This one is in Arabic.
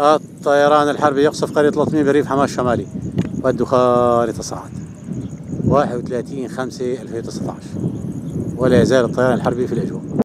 الطيران الحربي يقصف قرية لطمي بريف حماس الشمالي والدخان يتصاعد. 31 5 2019 ولا يزال الطيران الحربي في الأجواء.